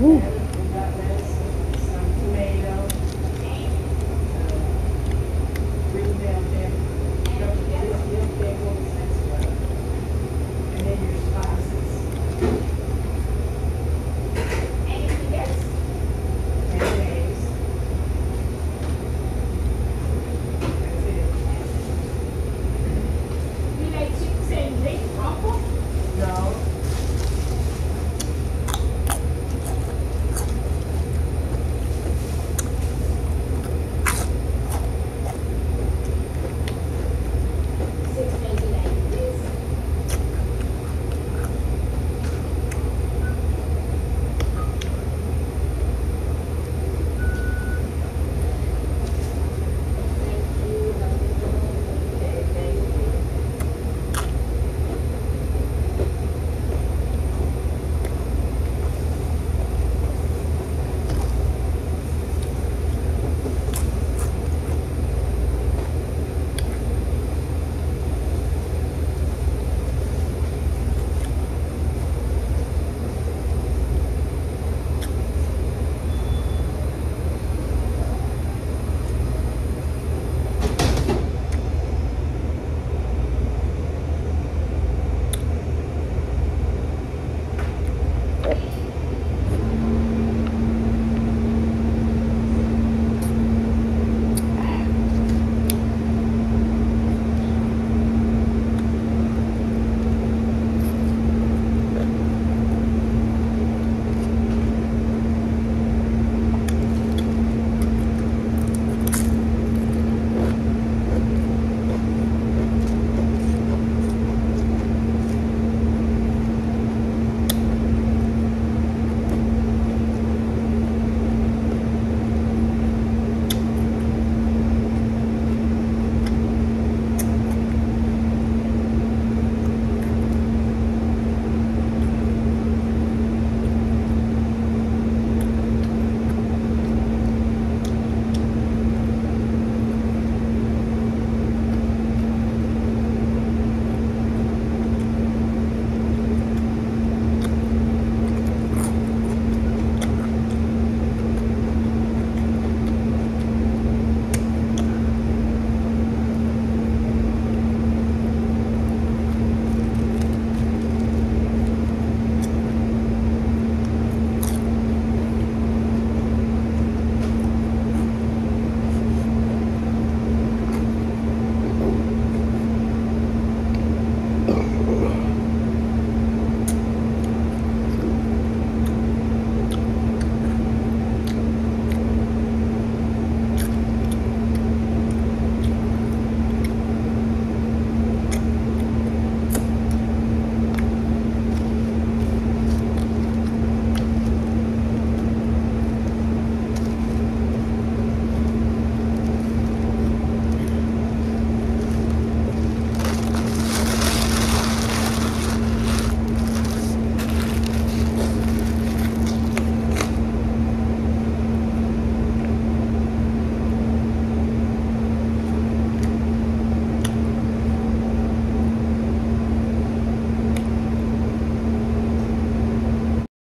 Ooh.